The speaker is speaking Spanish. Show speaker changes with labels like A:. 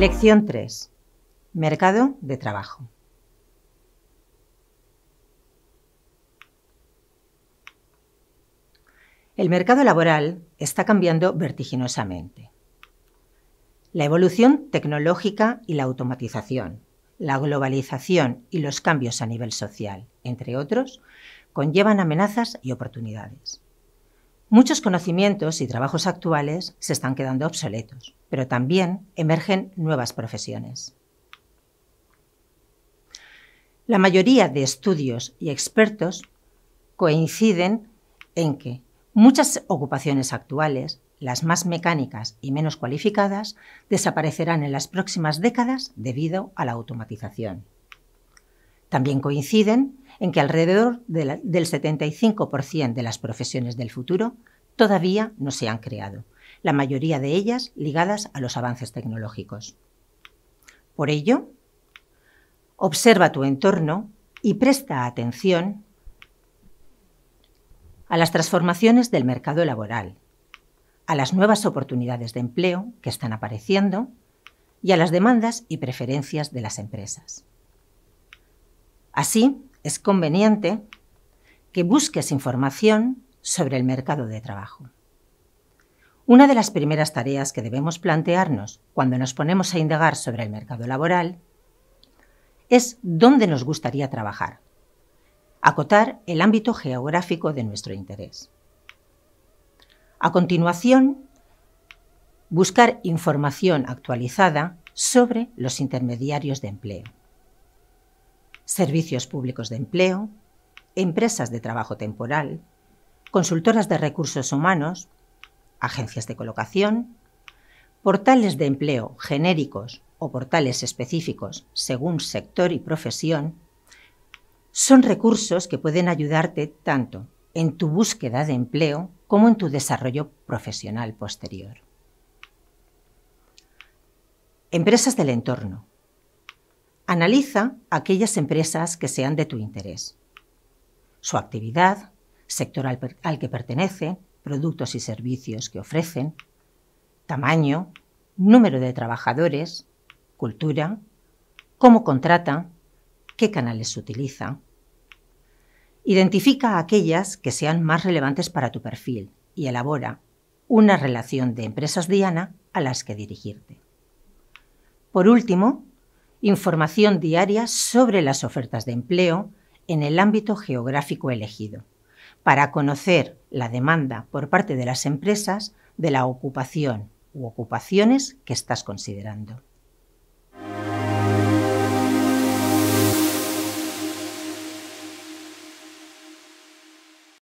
A: Lección 3. Mercado de trabajo. El mercado laboral está cambiando vertiginosamente. La evolución tecnológica y la automatización, la globalización y los cambios a nivel social, entre otros, conllevan amenazas y oportunidades. Muchos conocimientos y trabajos actuales se están quedando obsoletos, pero también emergen nuevas profesiones. La mayoría de estudios y expertos coinciden en que muchas ocupaciones actuales, las más mecánicas y menos cualificadas, desaparecerán en las próximas décadas debido a la automatización. También coinciden en que alrededor del 75% de las profesiones del futuro todavía no se han creado, la mayoría de ellas ligadas a los avances tecnológicos. Por ello, observa tu entorno y presta atención a las transformaciones del mercado laboral, a las nuevas oportunidades de empleo que están apareciendo y a las demandas y preferencias de las empresas. Así, es conveniente que busques información sobre el mercado de trabajo. Una de las primeras tareas que debemos plantearnos cuando nos ponemos a indagar sobre el mercado laboral es dónde nos gustaría trabajar, acotar el ámbito geográfico de nuestro interés. A continuación, buscar información actualizada sobre los intermediarios de empleo servicios públicos de empleo, empresas de trabajo temporal, consultoras de recursos humanos, agencias de colocación, portales de empleo genéricos o portales específicos según sector y profesión, son recursos que pueden ayudarte tanto en tu búsqueda de empleo como en tu desarrollo profesional posterior. Empresas del entorno, Analiza aquellas empresas que sean de tu interés. Su actividad, sector al, que pertenece, productos y servicios que ofrecen, tamaño, número de trabajadores, cultura, cómo contrata, qué canales utiliza. Identifica aquellas que sean más relevantes para tu perfil y elabora una relación de empresas diana a las que dirigirte. Por último, información diaria sobre las ofertas de empleo en el ámbito geográfico elegido, para conocer la demanda por parte de las empresas de la ocupación u ocupaciones que estás considerando.